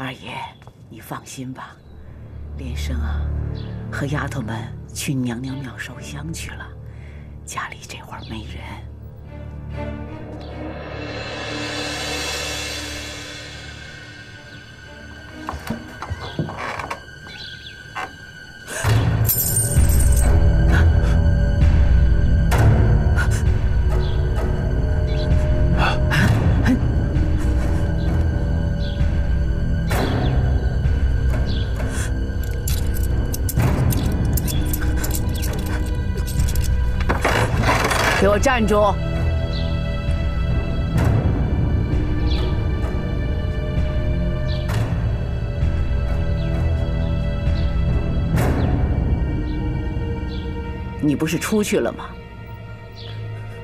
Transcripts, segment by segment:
二爷，你放心吧，连生啊，和丫头们去娘娘庙烧香去了，家里这会儿没人。我站住！你不是出去了吗？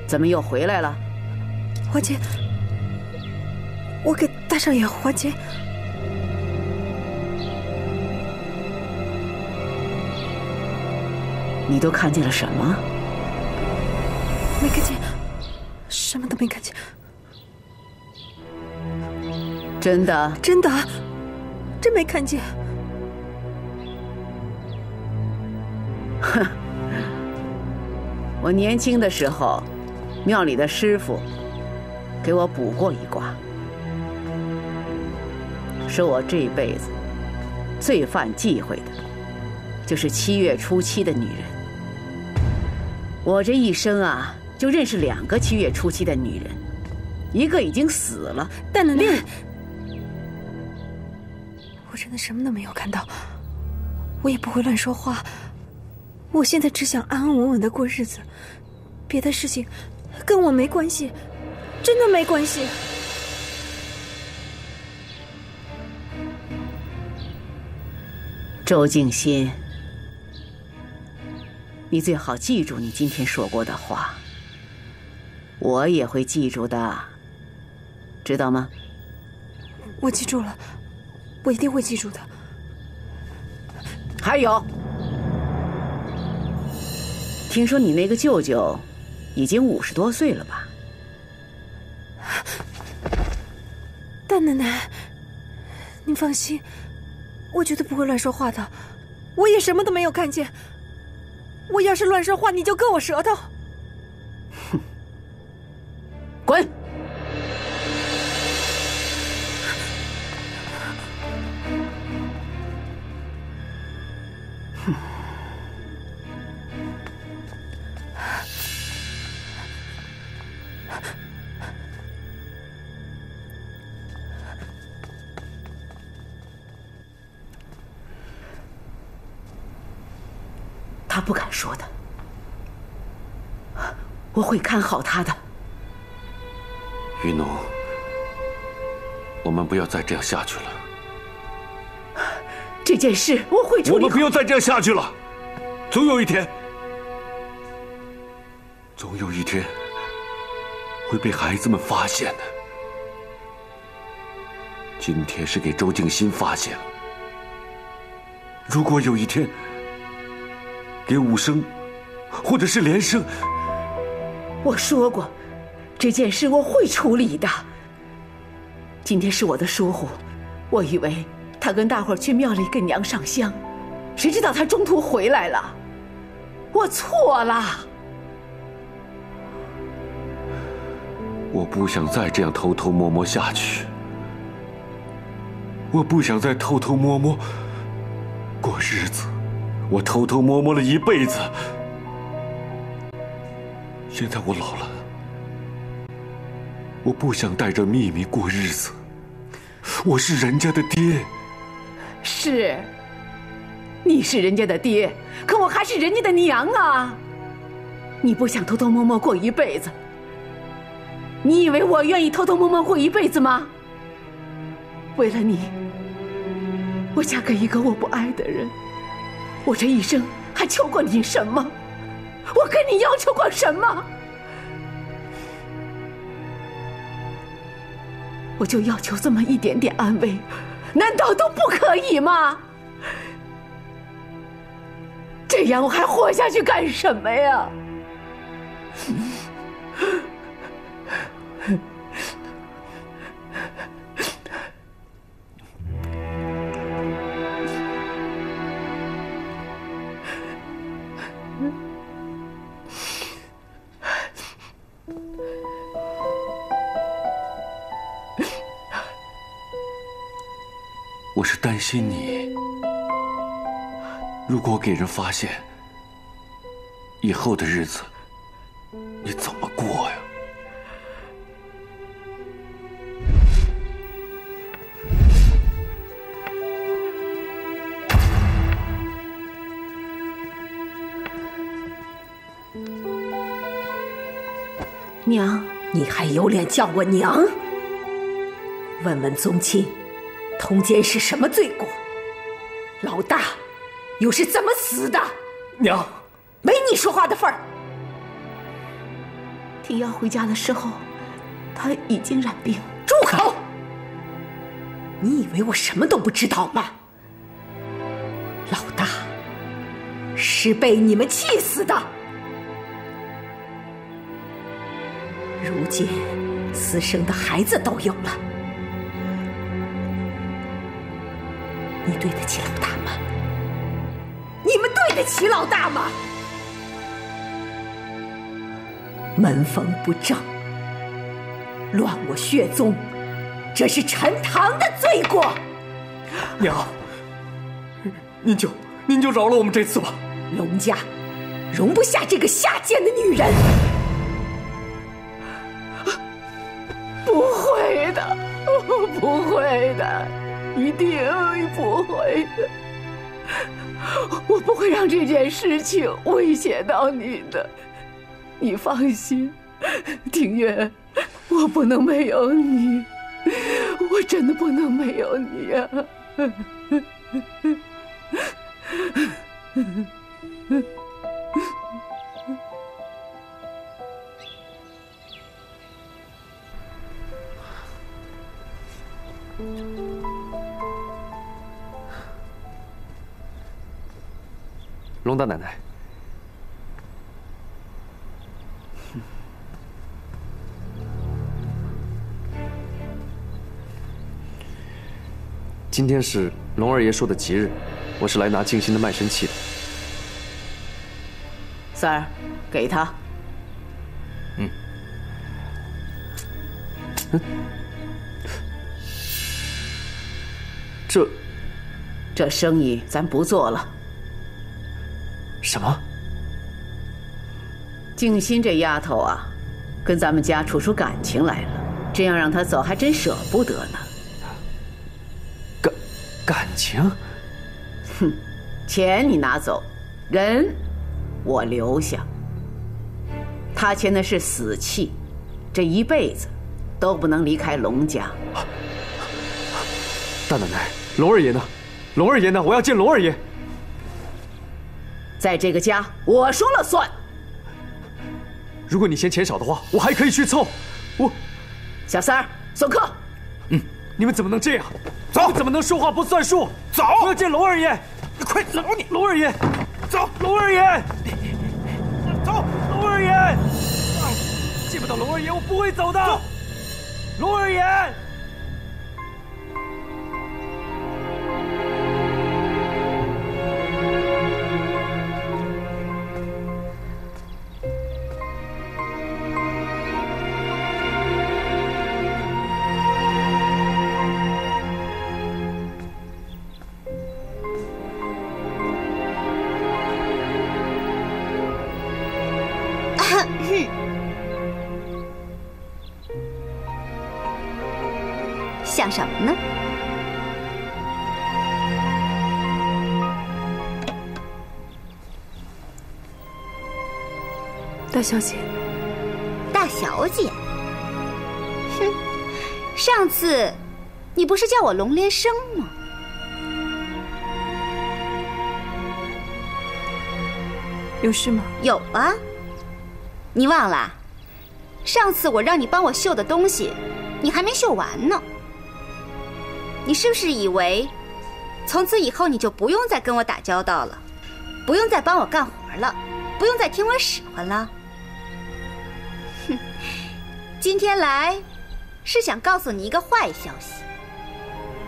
怎么又回来了？花姐，我给大少爷还钱。你都看见了什么？没看见，什么都没看见。真的？真的，真没看见。哼，我年轻的时候，庙里的师傅给我卜过一卦，说我这辈子最犯忌讳的，就是七月初七的女人。我这一生啊，就认识两个七月初七的女人，一个已经死了，但奶奶，我真的什么都没有看到，我也不会乱说话。我现在只想安安稳稳的过日子，别的事情跟我没关系，真的没关系。周静心。你最好记住你今天说过的话，我也会记住的，知道吗？我记住了，我一定会记住的。还有，听说你那个舅舅已经五十多岁了吧？大奶奶，您放心，我绝对不会乱说话的，我也什么都没有看见。我要是乱说话，你就割我舌头！滚！哼，他不敢说的，我会看好他的。云农，我们不要再这样下去了。这件事我会处理。我们不要再这样下去了，总有一天，总有一天会被孩子们发现的。今天是给周静心发现了，如果有一天。给武生，或者是连生。我说过，这件事我会处理的。今天是我的疏忽，我以为他跟大伙儿去庙里给娘上香，谁知道他中途回来了，我错了。我不想再这样偷偷摸摸下去，我不想再偷偷摸摸过日子。我偷偷摸摸了一辈子，现在我老了，我不想带着秘密过日子。我是人家的爹，是，你是人家的爹，可我还是人家的娘啊！你不想偷偷摸摸过一辈子？你以为我愿意偷偷摸摸过一辈子吗？为了你，我嫁给一个我不爱的人。我这一生还求过你什么？我跟你要求过什么？我就要求这么一点点安慰，难道都不可以吗？这样我还活下去干什么呀？我是担心你，如果给人发现，以后的日子你怎么过呀？娘，你还有脸叫我娘？问问宗亲，通奸是什么罪过？老大又是怎么死的？娘，没你说话的份儿。提要回家的时候，他已经染病。住口！你以为我什么都不知道吗？老大是被你们气死的。如今私生的孩子都有了，你对得起老大吗？你们对得起老大吗？门风不正，乱我血宗，这是陈塘的罪过。娘，您就您就饶了我们这次吧。龙家容不下这个下贱的女人。定不会的。我不会让这件事情威胁到你的，你放心。庭月，我不能没有你，我真的不能没有你呀、龙大奶奶，今天是龙二爷说的吉日，我是来拿静心的卖身契的。三儿，给他。这这生意咱不做了。什么？静心这丫头啊，跟咱们家处出感情来了，这样让她走还真舍不得呢。感感情？哼钱你拿走，人我留下。她签的是死契，这一辈子都不能离开龙家。大奶奶，龙二爷呢？龙二爷呢？我要见龙二爷。在这个家，我说了算。如果你嫌钱少的话，我还可以去凑。我，小三儿，送客。嗯你们怎么能这样？走！你怎么能说话不算数？走我要见龙二爷。你快走你！龙二爷，走，龙二爷，走！龙二爷，见不到龙二爷，我不会走的。龙二爷。大小姐，大小姐，哼，上次你不是叫我龙连生吗？有事吗？有啊，你忘了？上次我让你帮我绣的东西，你还没绣完呢。你是不是以为，从此以后你就不用再跟我打交道了，不用再帮我干活了，不用再听我使唤了？哼，今天来是想告诉你一个坏消息，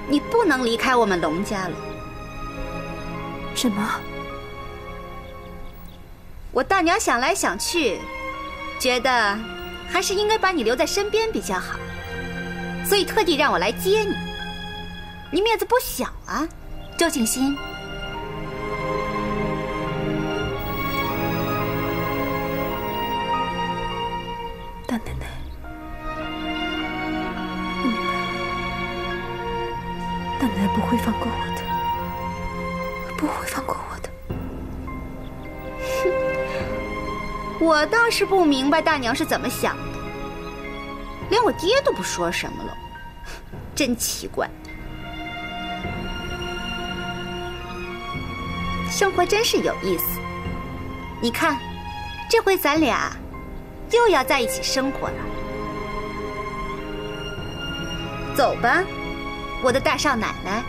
你不能离开我们龙家了。什么？我大娘想来想去，觉得还是应该把你留在身边比较好，所以特地让我来接你。你面子不小啊，周静心。我倒是不明白大娘是怎么想的，连我爹都不说什么了，真奇怪。生活真是有意思，你看，这回咱俩又要在一起生活了。走吧，我的大少奶奶。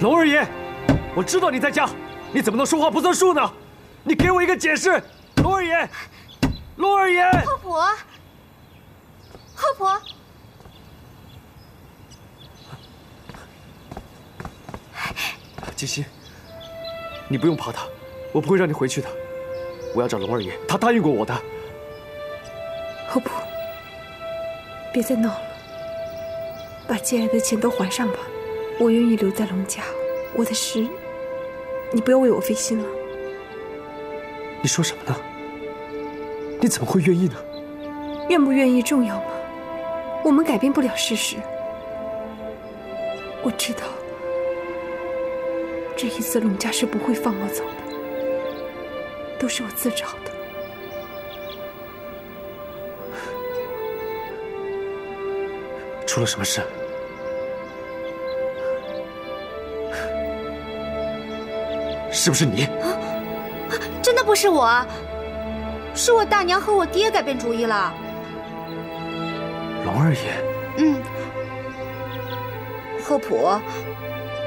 龙二爷，我知道你在家，你怎么能说话不算数呢？你给我一个解释，龙二爷，龙二爷。后婆，后婆，金心，你不用怕他，我不会让你回去的。我要找龙二爷，他答应过我的。后婆，别再闹了，把借来的钱都还上吧。我愿意留在龙家，我的事，你不要为我费心了。你说什么呢？你怎么会愿意呢？愿不愿意重要吗？我们改变不了事实。我知道，这一次龙家是不会放我走的，都是我自找的。出了什么事？是不是你？啊真的不是我，是我大娘和我爹改变主意了。龙二爷，嗯，贺普，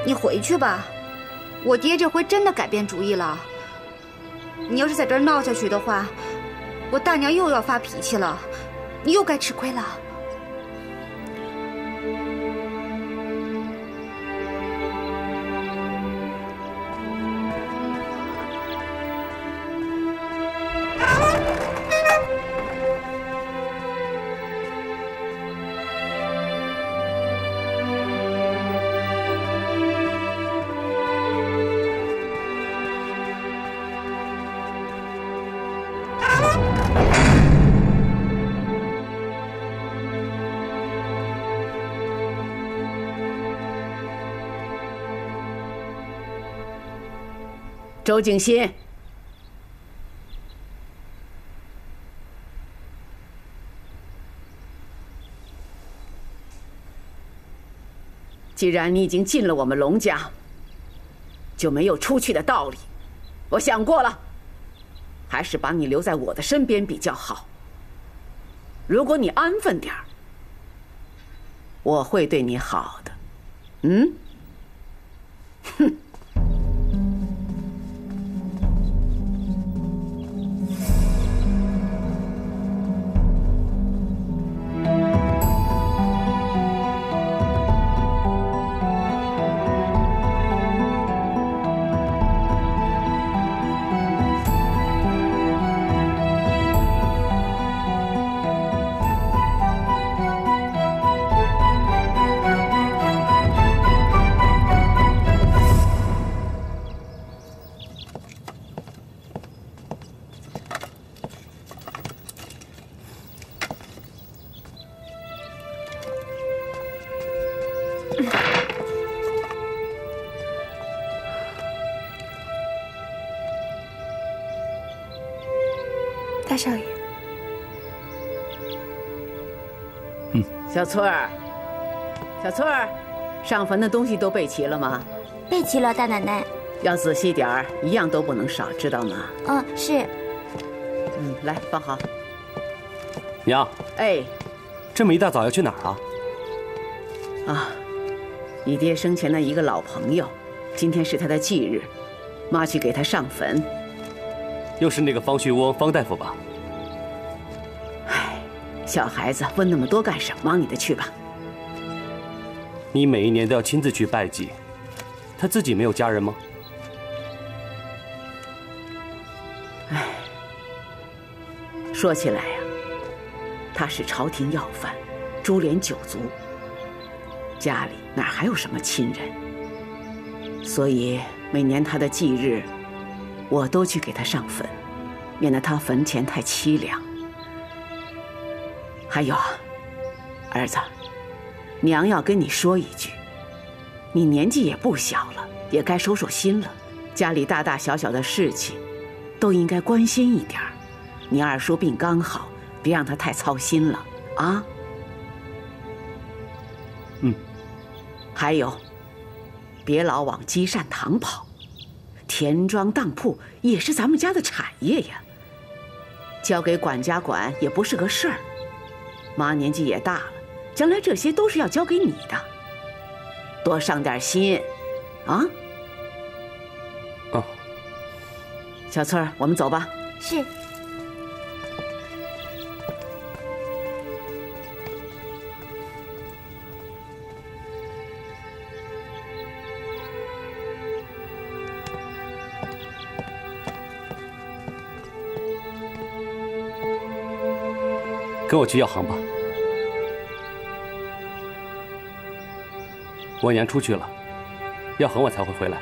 你回去吧。我爹这回真的改变主意了。你要是在这儿闹下去的话，我大娘又要发脾气了，你又该吃亏了。周静心，既然你已经进了我们龙家，就没有出去的道理。我想过了，还是把你留在我的身边比较好。如果你安分点儿，我会对你好的。嗯？哼。小翠儿，小翠儿，上坟的东西都备齐了吗？备齐了，大奶奶。要仔细点儿，一样都不能少，知道吗？嗯，是。嗯，来放好。娘，哎，这么一大早要去哪儿啊？啊，你爹生前的一个老朋友，今天是他的忌日，妈去给他上坟。又是那个方旭翁方大夫吧？唉，小孩子问那么多干什么？忙你的去吧。你每一年都要亲自去拜祭，他自己没有家人吗？哎，说起来呀，他是朝廷要犯，株连九族，家里哪还有什么亲人？所以每年他的忌日，我都去给他上坟，免得他坟前太凄凉。还有啊，儿子，娘要跟你说一句，你年纪也不小了，也该收收心了，家里大大小小的事情。都应该关心一点你二叔病刚好，别让他太操心了啊。嗯。还有，别老往积善堂跑，田庄当铺也是咱们家的产业呀。交给管家管也不是个事儿。妈年纪也大了，将来这些都是要交给你的。多上点心，啊。哦小翠儿，我们走吧。是。跟我去药行吧。我娘出去了，药行我才会回来。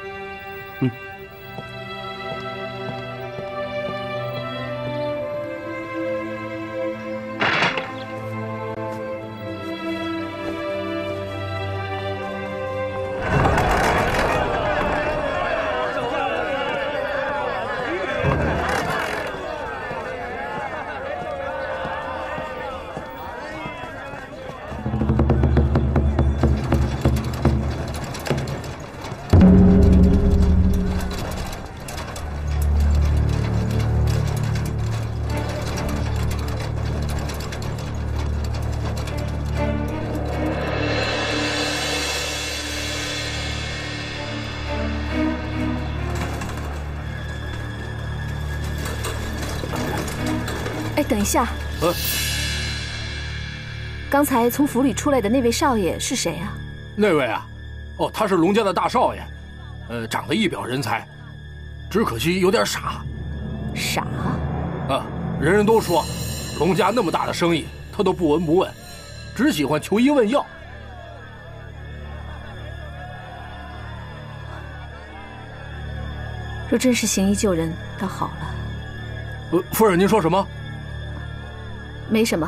一下，刚才从府里出来的那位少爷是谁啊？那位啊，哦，他是龙家的大少爷，呃，长得一表人才，只可惜有点傻。傻？啊，人人都说，龙家那么大的生意，他都不闻不问，只喜欢求医问药。若真是行医救人，倒好了。呃，夫人，您说什么？没什么，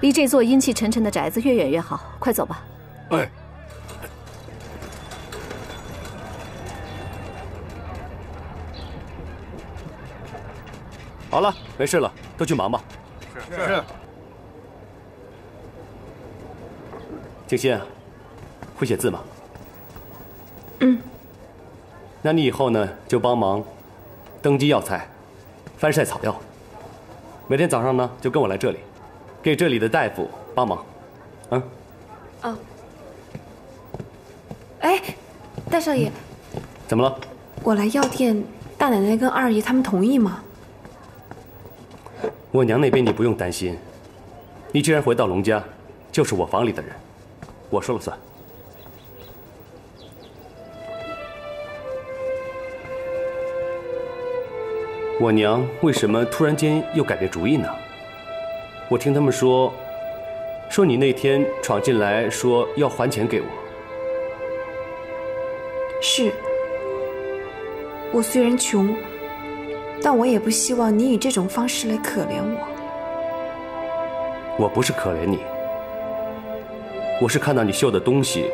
离这座阴气沉沉的宅子越远越好。快走吧。哎，好了，没事了，都去忙吧。是是。静心，会写字吗？嗯。那你以后呢，就帮忙登记药材，翻晒草药。每天早上呢，就跟我来这里，给这里的大夫帮忙，嗯。哦。哎，大少爷。怎么了？我来药店，大奶奶跟二爷他们同意吗？我娘那边你不用担心，你既然回到龙家，就是我房里的人，我说了算。我娘为什么突然间又改变主意呢？我听他们说，说你那天闯进来说要还钱给我。是，我虽然穷，但我也不希望你以这种方式来可怜我。我不是可怜你，我是看到你绣的东西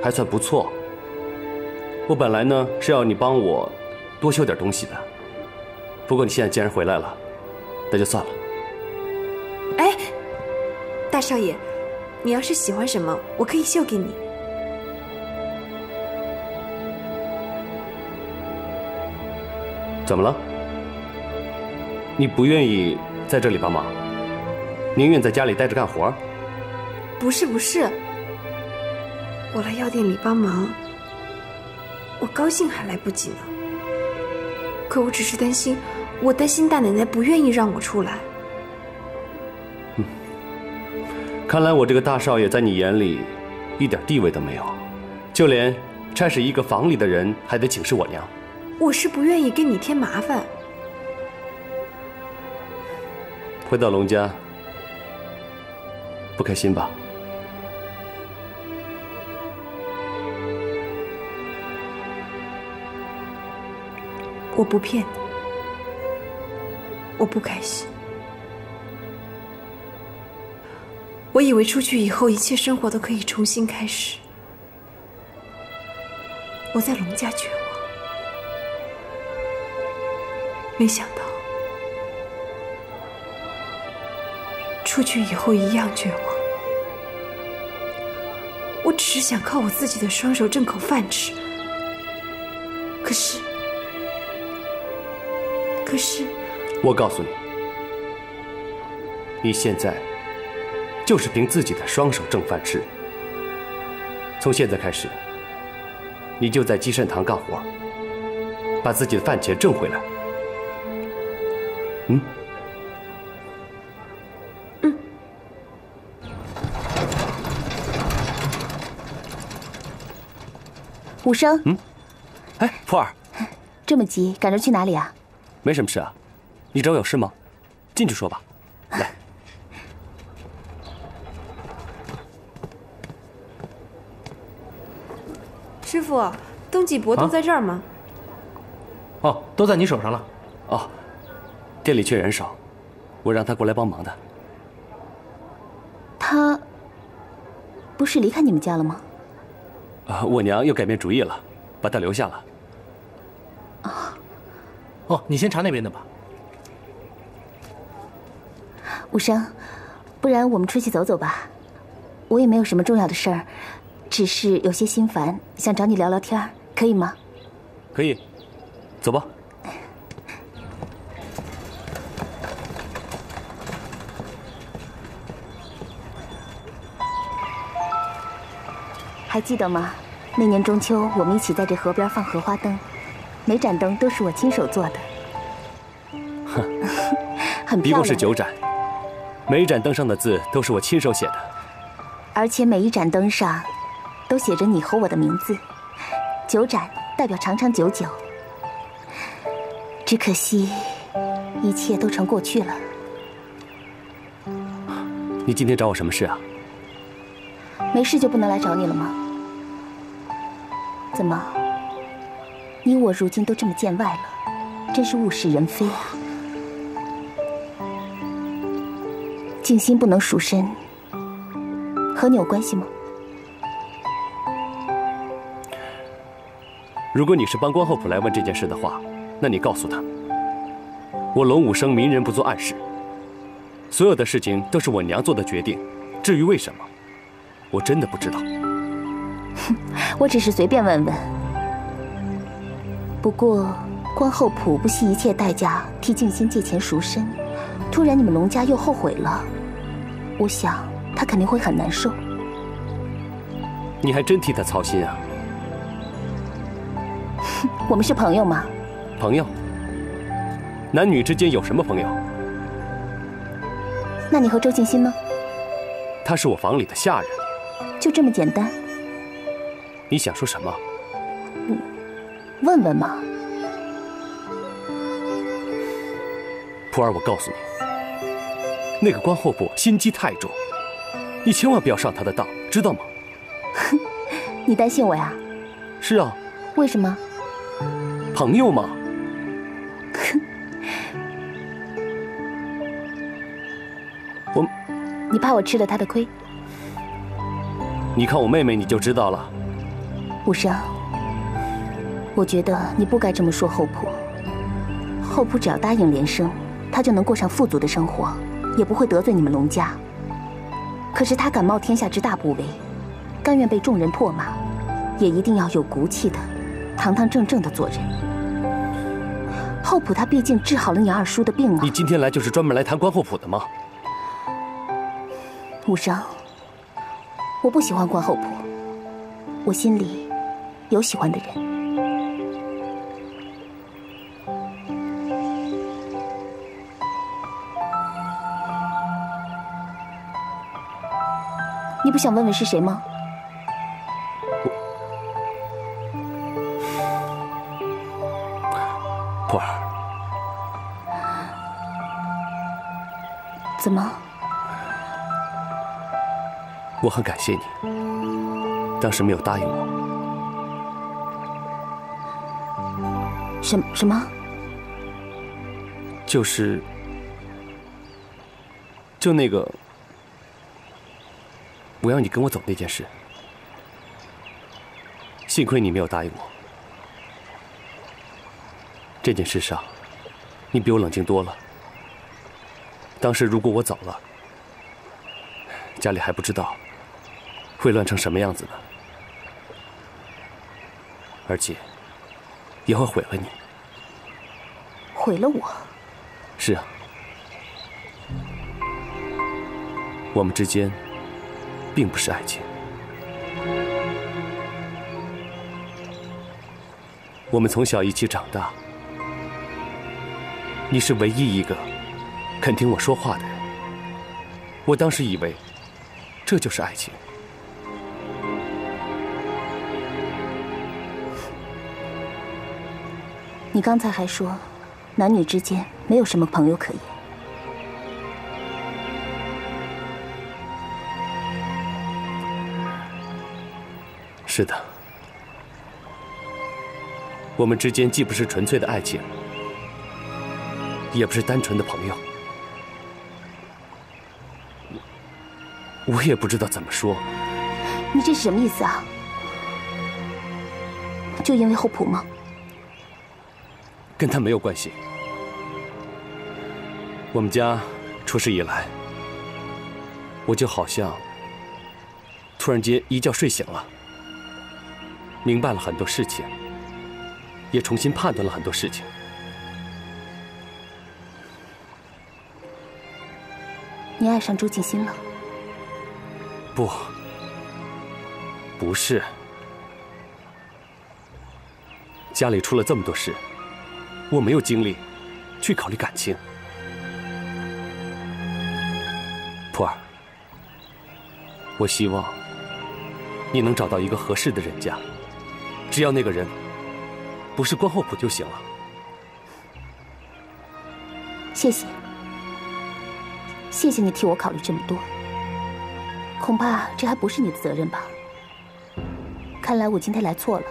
还算不错。我本来呢是要你帮我多绣点东西的。不过你现在既然回来了，那就算了。哎，大少爷，你要是喜欢什么，我可以绣给你。怎么了？你不愿意在这里帮忙，宁愿在家里待着干活？不是不是，我来药店里帮忙，我高兴还来不及呢。可我只是担心。我担心大奶奶不愿意让我出来。嗯，看来我这个大少爷在你眼里一点地位都没有，就连差使一个房里的人还得请示我娘。我是不愿意给你添麻烦。回到龙家，不开心吧？我不骗你，我不开心。我以为出去以后一切生活都可以重新开始。我在龙家绝望，没想到出去以后一样绝望。我只是想靠我自己的双手挣口饭吃，可是。可是，我告诉你，你现在就是凭自己的双手挣饭吃。从现在开始，你就在积善堂干活，把自己的饭钱挣回来。嗯？嗯。武生。嗯。哎，普洱。这么急，赶着去哪里啊？没什么事啊，你找我有事吗？进去说吧。来，师傅，登记簿都在这儿吗？哦，都在你手上了。哦，店里缺人手，我让他过来帮忙的。他不是离开你们家了吗？啊，我娘又改变主意了，把他留下了。哦，你先查那边的吧。武生，不然我们出去走走吧。我也没有什么重要的事儿，只是有些心烦，想找你聊聊天，可以吗？可以，走吧。还记得吗？那年中秋，我们一起在这河边放荷花灯。每盏灯都是我亲手做的，哼，很漂亮。一共是九盏，每一盏灯上的字都是我亲手写的，而且每一盏灯上都写着你和我的名字。九盏代表长长久久，只可惜一切都成过去了。你今天找我什么事啊？没事就不能来找你了吗？怎么？你我如今都这么见外了，真是物是人非啊！静心不能赎身，和你有关系吗？如果你是帮关后普来问这件事的话，那你告诉他，我龙武生明人不做暗事，所有的事情都是我娘做的决定。至于为什么，我真的不知道。哼，我只是随便问问。不过，关厚普不惜一切代价替静心借钱赎身，突然你们龙家又后悔了，我想他肯定会很难受。你还真替他操心啊？我们是朋友吗？朋友？男女之间有什么朋友？那你和周静心呢？她是我房里的下人。就这么简单？你想说什么？问问嘛，普儿，我告诉你，那个关厚普心机太重，你千万不要上他的当，知道吗？哼，你担心我呀？是啊。为什么？朋友嘛。哼，我，你怕我吃了他的亏？你看我妹妹，你就知道了。武生。我觉得你不该这么说厚朴。厚朴只要答应连生，他就能过上富足的生活，也不会得罪你们龙家。可是他敢冒天下之大不韪，甘愿被众人唾骂，也一定要有骨气的、堂堂正正的做人。厚朴他毕竟治好了你二叔的病啊！你今天来就是专门来谈关厚朴的吗？武生，我不喜欢关厚朴，我心里有喜欢的人。你不想问问是谁吗？我普儿怎么？我很感谢你当时没有答应我。什什么？就是就那个我要你跟我走那件事。幸亏你没有答应我。这件事上，你比我冷静多了。当时如果我走了，家里还不知道会乱成什么样子呢，而且也会毁了你。毁了我？是啊，我们之间并不是爱情，我们从小一起长大，你是唯一一个肯听我说话的人。我当时以为这就是爱情。你刚才还说。男女之间没有什么朋友可言。是的，我们之间既不是纯粹的爱情，也不是单纯的朋友。我也不知道怎么说。你这是什么意思啊？就因为后浦吗？跟他没有关系。我们家出事以来，我就好像突然间一觉睡醒了，明白了很多事情，也重新判断了很多事情。你爱上周静心了？不，不是。家里出了这么多事，我没有精力去考虑感情。普儿，我希望你能找到一个合适的人家，只要那个人不是关厚普就行了。谢谢，谢谢你替我考虑这么多。恐怕这还不是你的责任吧？看来我今天来错了。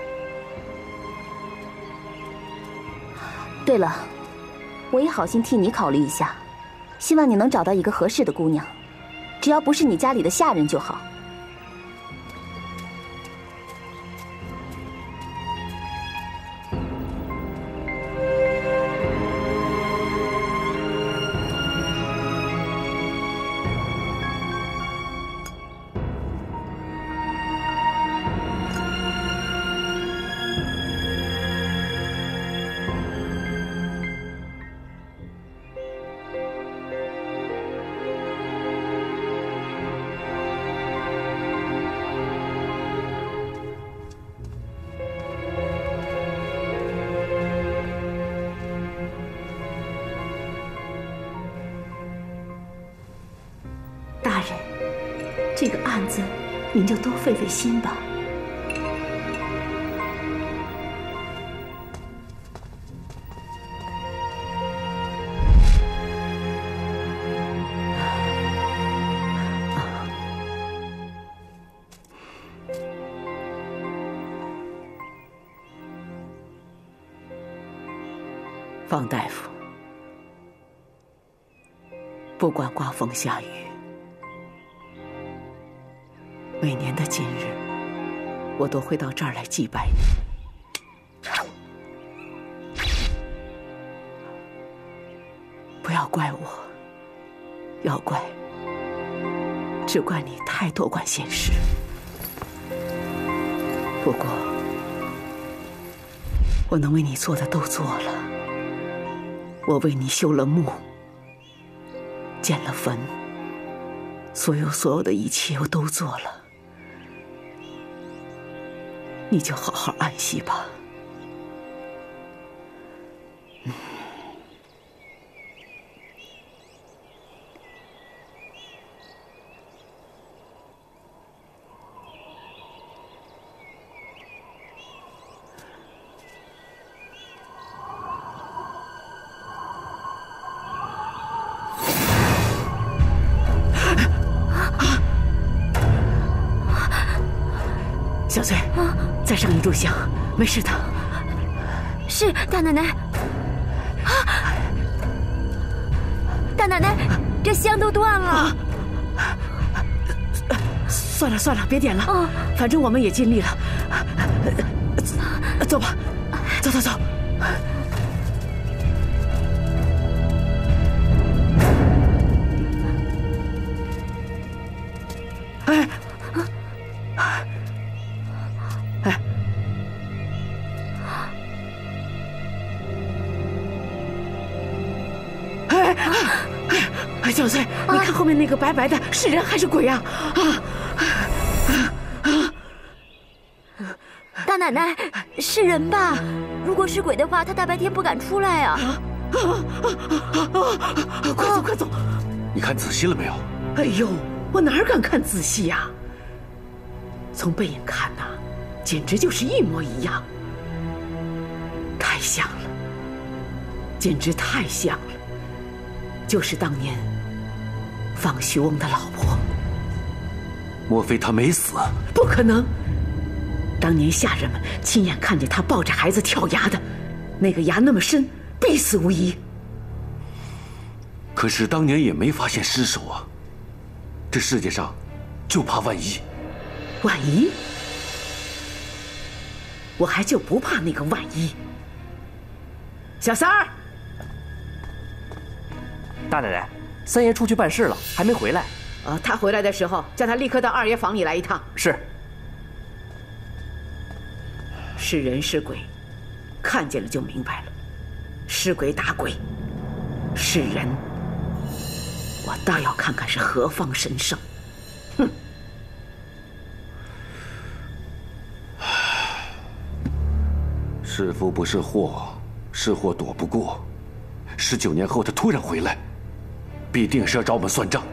对了，我也好心替你考虑一下，希望你能找到一个合适的姑娘。只要不是你家里的下人就好。这个案子，您就多费费心吧。方大夫，不管刮风下雨。每年的今日，我都会到这儿来祭拜你。不要怪我，要怪只怪你太多管闲事。不过，我能为你做的都做了。我为你修了墓，建了坟，所有所有的一切我都做了。你就好好安息吧。小翠。啊。再上一炷香，没事的。是大奶奶。啊！大奶奶，这香都断了。算了算了，别点了。反正我们也尽力了。面那个白白的，是人还是鬼啊？啊！大奶奶，是人吧？如果是鬼的话，他大白天不敢出来啊！快走，快走！你看仔细了没有？哎呦！我哪敢看仔细呀？从背影看呐，简直就是一模一样，太像了，简直太像了，就是当年放徐翁的老婆。莫非他没死？不可能！当年下人们亲眼看见他抱着孩子跳崖的，那个崖那么深，必死无疑。可是当年也没发现尸首啊。这世界上，就怕万一。万一？我还就不怕那个万一。小三儿，大奶奶，三爷出去办事了，还没回来。呃，他回来的时候，叫他立刻到二爷房里来一趟。是。是人是鬼，看见了就明白了。是鬼打鬼，是人。我倒要看看是何方神圣！哼！是福不是祸，是祸躲不过。十九年后他突然回来，必定是要找我们算账。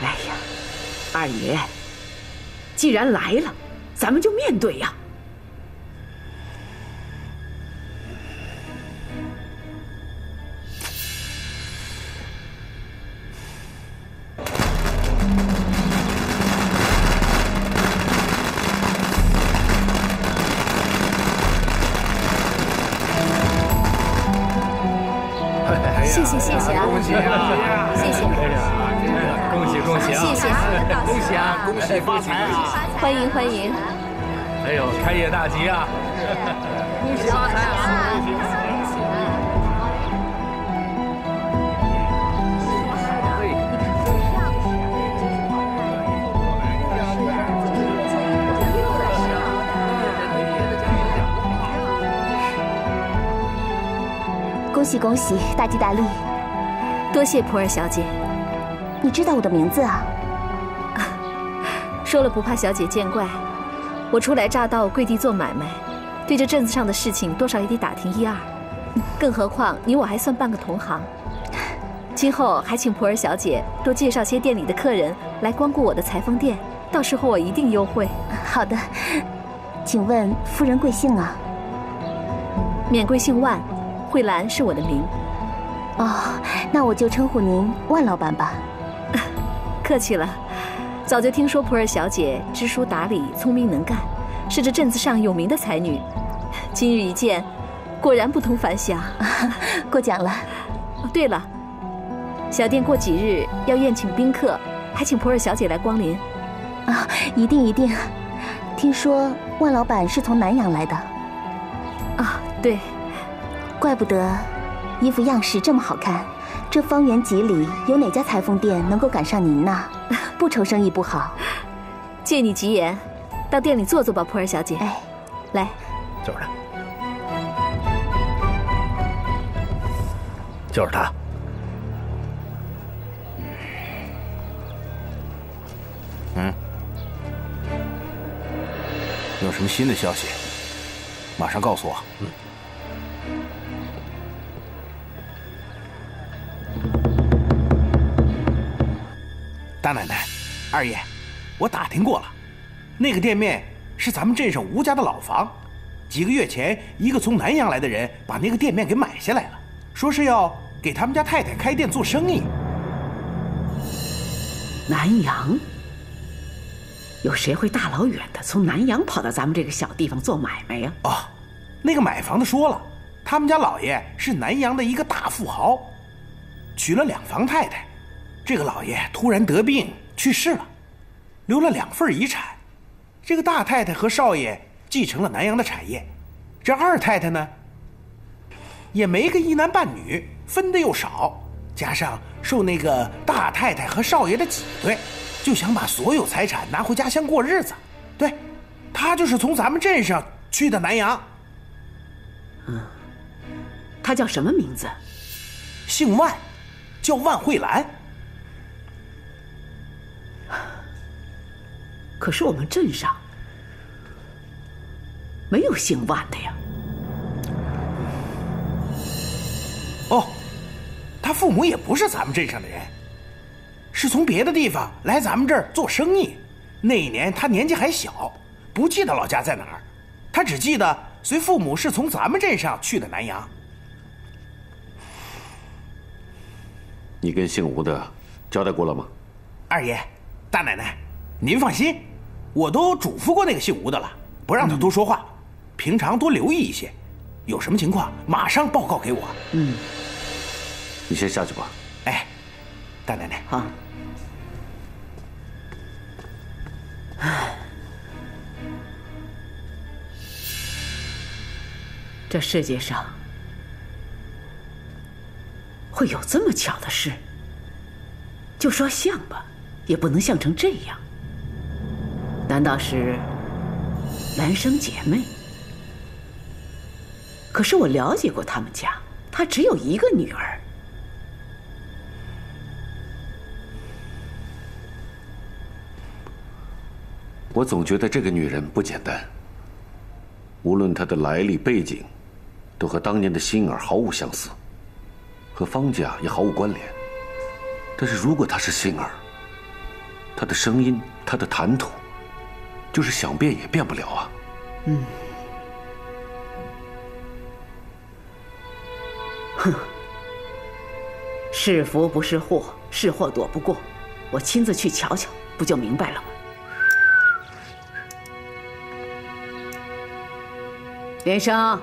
哎呀，二爷，既然来了，咱们就面对呀！欢迎欢迎！哎呦，开业大吉啊！恭喜发财啊！喜恭喜，大吉大利！多谢普洱小姐，你知道我的名字啊？说了不怕小姐见怪，我初来乍到跪地做买卖，对这镇子上的事情多少也得打听一二，更何况你我还算半个同行。今后还请普洱小姐多介绍些店里的客人来光顾我的裁缝店，到时候我一定优惠。好的，请问夫人贵姓啊？免贵姓万，慧兰是我的名。哦，那我就称呼您万老板吧。客气了。早就听说普洱小姐知书达理、聪明能干，是这镇子上有名的才女。今日一见，果然不同凡响。过奖了。对了，小店过几日要宴请宾客，还请普洱小姐来光临。啊，一定一定。听说万老板是从南阳来的。啊，对。怪不得，衣服样式这么好看。这方圆几里有哪家裁缝店能够赶上您呢？不愁生意不好。借你吉言，到店里坐坐吧，普洱小姐。哎，来，就是他，就是他。嗯，有什么新的消息？马上告诉我。嗯。大奶奶，二爷，我打听过了，那个店面是咱们镇上吴家的老房。几个月前，一个从南阳来的人把那个店面给买下来了，说是要给他们家太太开店做生意。南阳，有谁会大老远的从南阳跑到咱们这个小地方做买卖呀？哦，那个买房的说了，他们家老爷是南阳的一个大富豪，娶了两房太太。这个老爷突然得病去世了，留了两份遗产。这个大太太和少爷继承了南阳的产业，这二太太呢，也没个一男半女，分的又少，加上受那个大太太和少爷的挤兑，就想把所有财产拿回家乡过日子。对，他就是从咱们镇上去的南阳。嗯，他叫什么名字？姓万，叫万慧兰。可是我们镇上没有姓万的呀。哦，他父母也不是咱们镇上的人，是从别的地方来咱们这儿做生意。那一年他年纪还小，不记得老家在哪儿，他只记得随父母是从咱们镇上去的南阳。你跟姓吴的交代过了吗？二爷，大奶奶，您放心。我都嘱咐过那个姓吴的了，不让他多说话，平常多留意一些，有什么情况马上报告给我。嗯，你先下去吧。哎，大奶奶好。这世界上会有这么巧的事？就说像吧，也不能像成这样。难道是孪生姐妹？可是我了解过他们家，她只有一个女儿。我总觉得这个女人不简单。无论她的来历背景，都和当年的心儿毫无相似，和方家也毫无关联。但是如果她是心儿，她的声音，她的谈吐。就是想变也变不了啊！嗯，哼，是福不是祸，是祸躲不过。我亲自去瞧瞧，不就明白了吗？连生，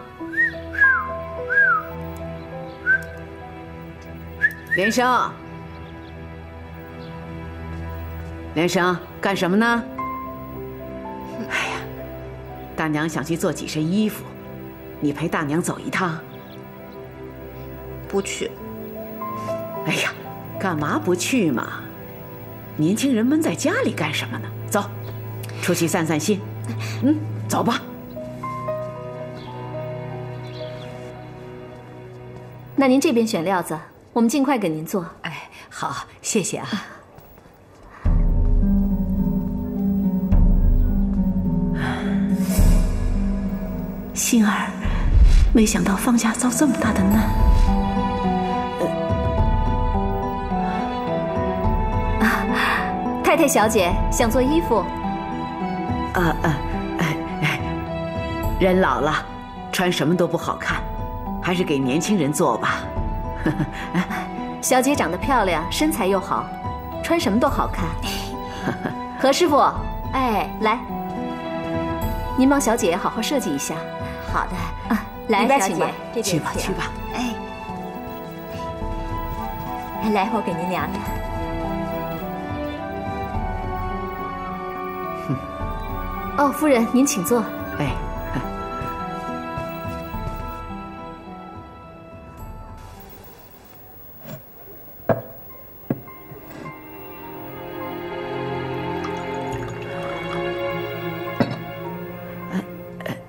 连生，连生，干什么呢？大娘想去做几身衣服，你陪大娘走一趟。不去。哎呀，干嘛不去嘛？年轻人闷在家里干什么呢？走，出去散散心。嗯，走吧。那您这边选料子，我们尽快给您做。哎，好，谢谢啊。心儿，没想到方家遭这么大的难。啊，太太小姐想做衣服。啊啊哎哎，人老了，穿什么都不好看，还是给年轻人做吧。小姐长得漂亮，身材又好，穿什么都好看。何师傅，哎，来，您帮小姐好好设计一下。好的啊，来，小姐，去吧，去吧。哎，来，我给您量量。哦，夫人，您请坐。哎。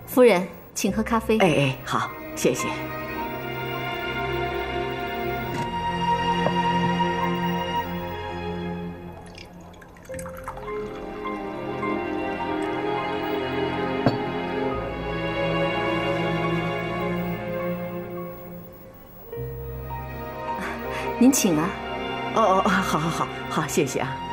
夫人。请喝咖啡。哎哎，好，谢谢。您请啊。哦哦哦，好好好，好，谢谢啊。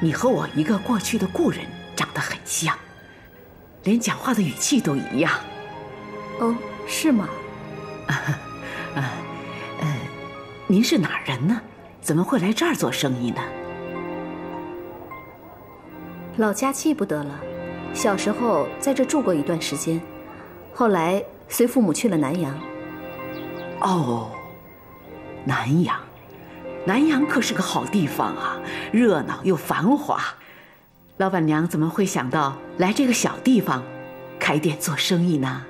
你和我一个过去的故人长得很像，连讲话的语气都一样。哦，是吗？啊，呃，您是哪儿人呢？怎么会来这儿做生意呢？老家记不得了，小时候在这住过一段时间，后来随父母去了南阳。哦，南阳，南阳可是个好地方啊，热闹又繁华。老板娘怎么会想到来这个小地方开店做生意呢？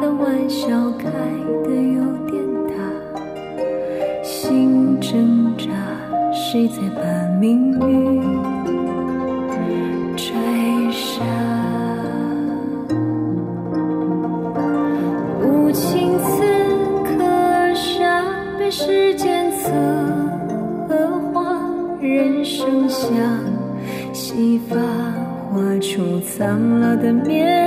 的玩笑开得有点大，心挣扎，谁在把命运追杀？无情刺刻下，被时间策划，人生像戏法，画出苍老的面。